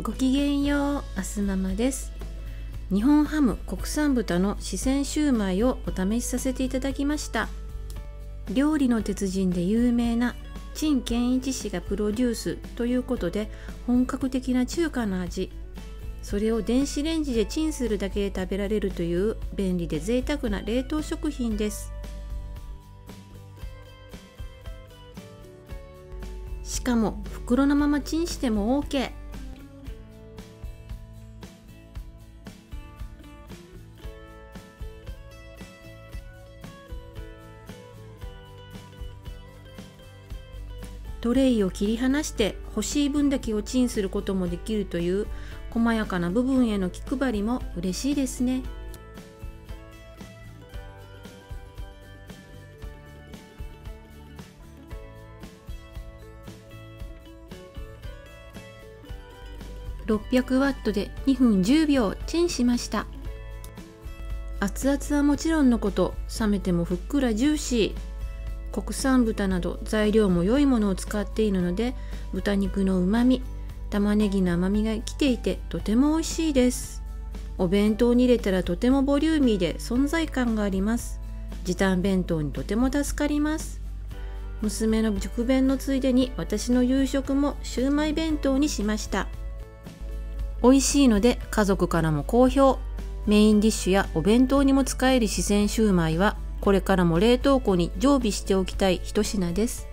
ごきげんよう、あすママです。日本ハム国産豚の四川シューマイをお試しさせていただきました。料理の鉄人で有名な陳健一氏がプロデュースということで本格的な中華の味。それを電子レンジでチンするだけで食べられるという便利で贅沢な冷凍食品です。しかも袋のままチンしても OK。トレイを切り離して欲しい分だけをチンすることもできるという細やかな部分への気配りも嬉しいですね。600ワットで2分10秒チンしました熱々はもちろんのこと冷めてもふっくらジューシー国産豚など材料も良いものを使っているので豚肉のうまみ玉ねぎの甘みがきていてとても美味しいです。お弁当に入れたらとてもボリューミーで存在感があります。時短弁当にとても助かります。娘の熟弁のついでに私の夕食もシューマイ弁当にしました。美味しいので家族からも好評。メインディッシュやお弁当にも使える四川シューマイはこれからも冷凍庫に常備しておきたい一品です。